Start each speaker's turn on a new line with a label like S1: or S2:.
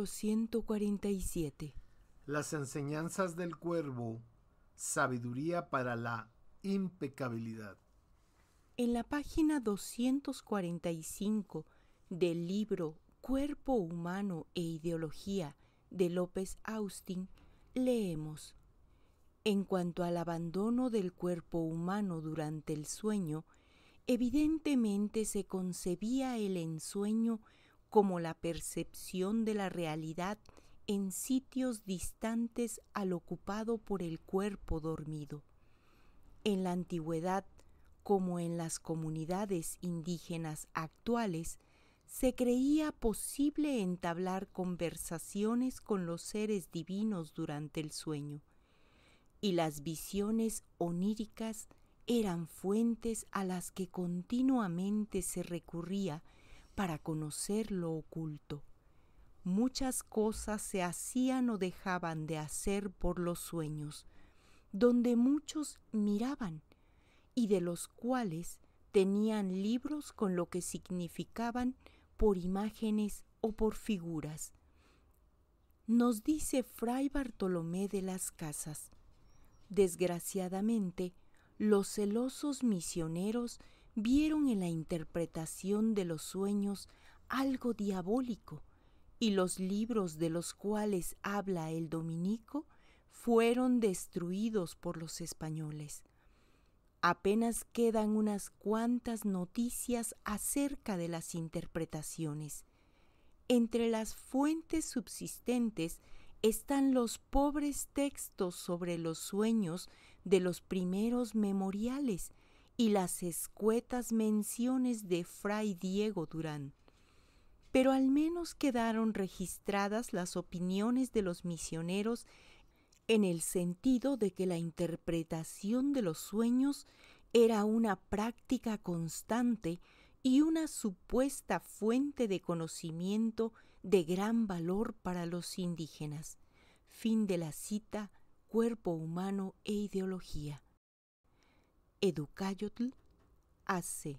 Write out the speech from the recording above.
S1: número 147.
S2: Las enseñanzas del cuervo, sabiduría para la impecabilidad.
S1: En la página 245 del libro Cuerpo Humano e Ideología de López Austin, leemos, En cuanto al abandono del cuerpo humano durante el sueño, evidentemente se concebía el ensueño como la percepción de la realidad en sitios distantes al ocupado por el cuerpo dormido. En la antigüedad, como en las comunidades indígenas actuales, se creía posible entablar conversaciones con los seres divinos durante el sueño, y las visiones oníricas eran fuentes a las que continuamente se recurría para conocer lo oculto. Muchas cosas se hacían o dejaban de hacer por los sueños, donde muchos miraban y de los cuales tenían libros con lo que significaban por imágenes o por figuras. Nos dice Fray Bartolomé de las Casas. Desgraciadamente, los celosos misioneros vieron en la interpretación de los sueños algo diabólico, y los libros de los cuales habla el dominico fueron destruidos por los españoles. Apenas quedan unas cuantas noticias acerca de las interpretaciones. Entre las fuentes subsistentes están los pobres textos sobre los sueños de los primeros memoriales y las escuetas menciones de Fray Diego Durán. Pero al menos quedaron registradas las opiniones de los misioneros en el sentido de que la interpretación de los sueños era una práctica constante y una supuesta fuente de conocimiento de gran valor para los indígenas. Fin de la cita Cuerpo humano e ideología. Educayotl AC